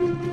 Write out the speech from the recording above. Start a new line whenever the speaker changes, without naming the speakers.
Thank you.